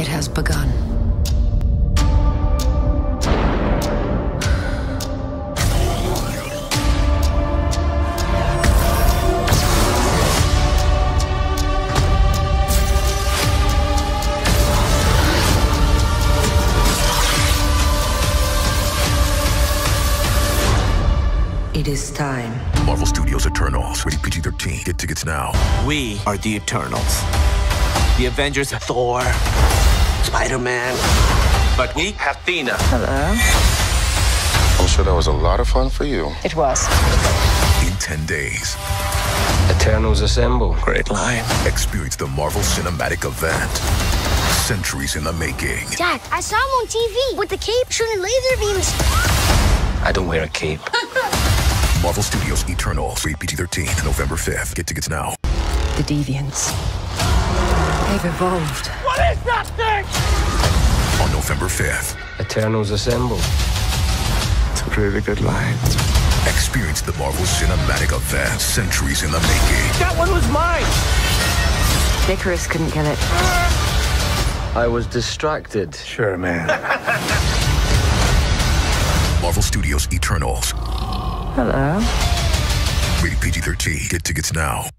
It has begun. It is time. Marvel Studios Eternals, rated PG 13. Get tickets now. We are the Eternals. The Avengers Thor, Spider Man. But we have Thena. I'm sure that was a lot of fun for you. It was. In 10 days, Eternals assemble. Great line. experience the Marvel Cinematic Event. Centuries in the making. Dad, I saw him on TV with the cape shooting laser beams. I don't wear a cape. Marvel Studios Eternals, rated PG 13. November 5th. Get tickets now. The Deviants. They've evolved. What is that thing? On November 5th, Eternals assemble. It's a really good line. experience the Marvel Cinematic Event. Centuries in the making. That one was mine. Ikaris couldn't kill it. I was distracted. Sure, man. Marvel Studios Eternals, Hello. rated PG 13. Get tickets now.